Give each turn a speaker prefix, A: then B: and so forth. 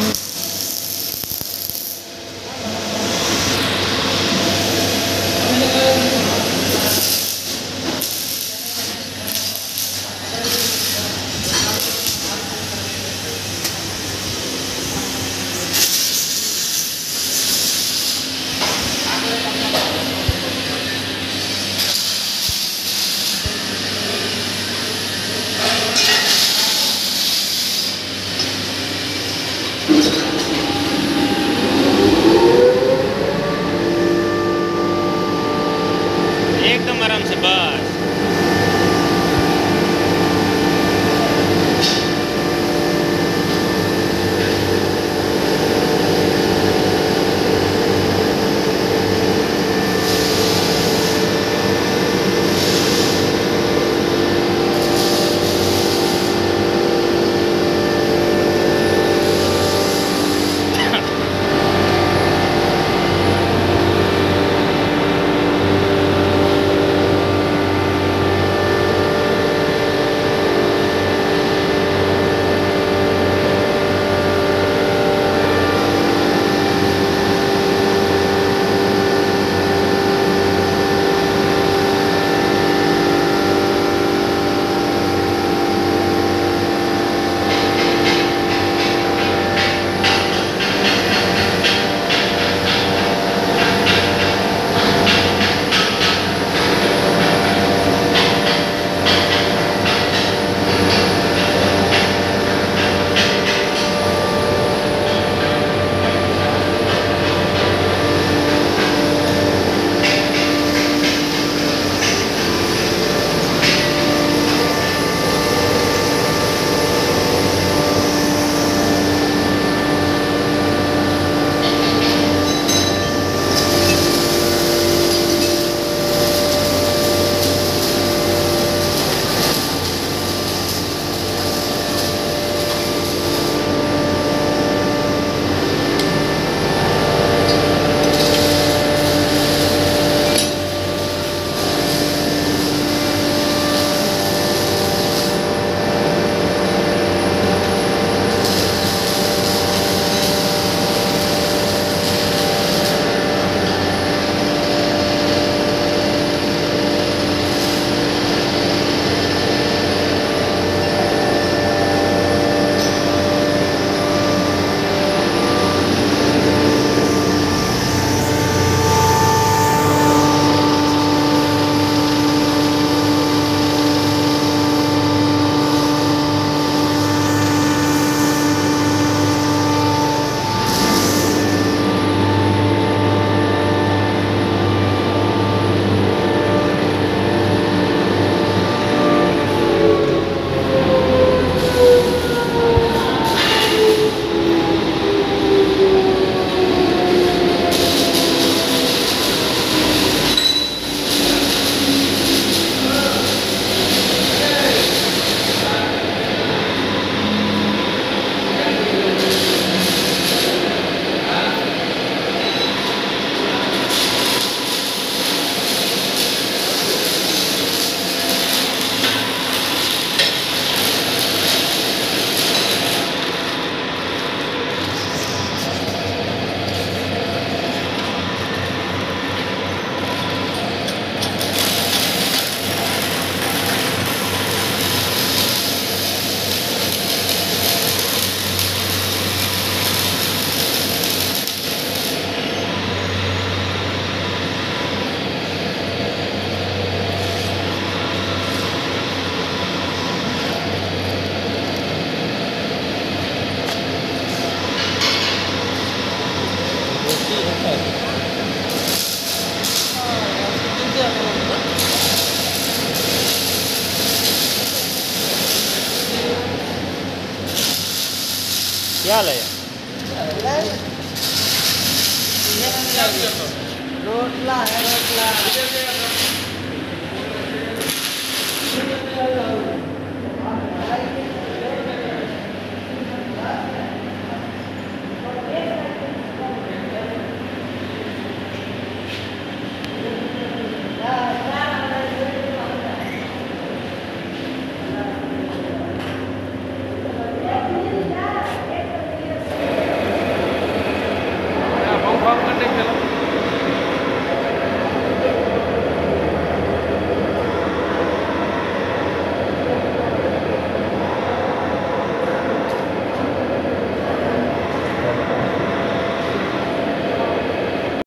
A: Mm-hmm. आराम से बस क्या हाल है
B: रोटला है रोटला